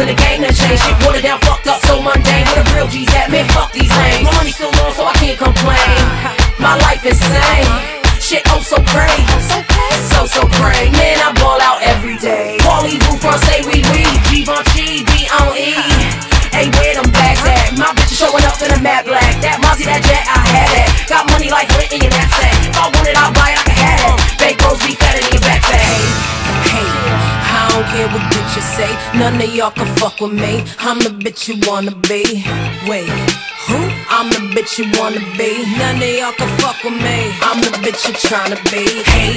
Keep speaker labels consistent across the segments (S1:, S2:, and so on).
S1: Yeah. Been a couple years in the game that changed. Shit watered down, fucked up, so mundane. Where the real G's at? Man, fuck these lanes. My money's still long, so I can't complain. My life is insane. Shit, oh so crazy. So, so crazy. Man, I ball out every day. Wally Roof, say we we. Givenchy, B on E. Hey, where them bags at? My bitch is showing up in a matte black. Care what bitches say. None of y'all can fuck with me. I'm the bitch you wanna be. Wait. Who? I'm the bitch you wanna be. None of y'all can fuck with me. I'm the bitch you tryna be. Hey,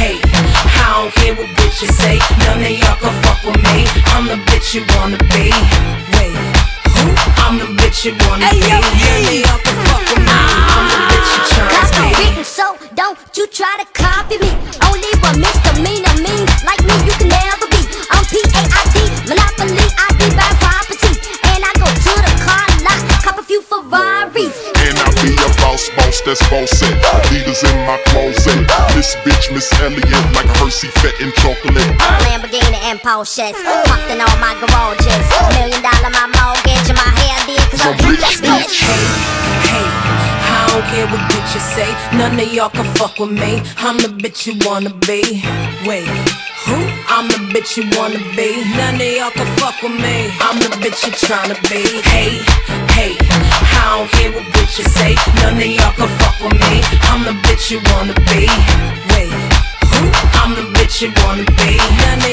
S1: hey, I don't care what bitches say. None of y'all can fuck with me. I'm the bitch you wanna be. Wait, who? I'm the bitch you wanna
S2: Hey,
S1: be.
S2: yo,
S1: None of y'all can fuck with me.
S2: Ferraris.
S3: And I be a boss, boss that's bossin'. Leaders in my closet. This bitch, Missy Elliott, like a Hershey fat in chocolate.
S2: Lamborghini and Porsches, parked in all my garages. Million dollar my mortgage and my hair did cause I'm
S3: So
S2: rich,
S3: rich,
S2: bitch.
S1: Hey, hey, I don't care what bitches say. None of y'all can fuck with me. I'm the bitch you wanna be. Wait, who? I'm the bitch you wanna be. None of y'all can fuck with me. I'm the bitch you tryna be. Hey, hey, I don't care what bitches say. None of y'all can fuck with me. I'm the bitch you wanna be. Wait, who? I'm the bitch you wanna be. None of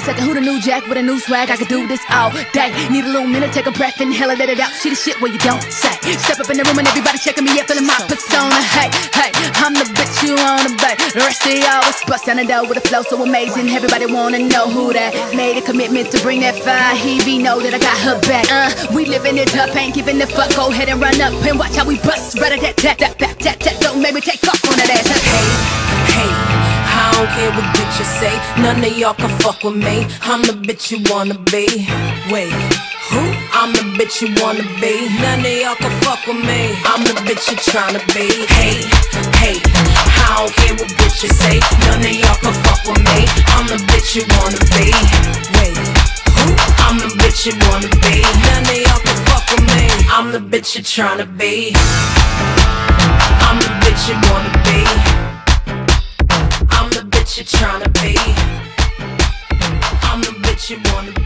S4: second. Who the new jack with a new swag? I could do this all day. Need a little minute, take a breath, inhale it, let it out. See the shit where you don't say. Step up in the room and everybody checking me up, feeling my persona. Hey, hey, I'm the bitch you wanna be. The rest of y'all was bust down the door with a flow so amazing. Everybody wanna know who that made a commitment to bring that fire. He be know that I got her back. Uh, we living it up, ain't giving a fuck. Go ahead and run up and watch how we bust. At that, that, that, that, that, that. Don't make me take off on that ass.
S1: Hey, hey, don't care what bitches say. None of y'all can fuck with me. I'm the bitch you wanna be. Wait, who? I'm the bitch you wanna be. None of y'all can fuck with me. I'm the bitch you tryna be. Hey, hey, I don't care what bitches say. None of y'all can fuck with me. I'm the bitch you wanna be. Wait, who? I'm the bitch you wanna be. None of y'all can fuck with me. I'm the bitch you tryna be. You wanna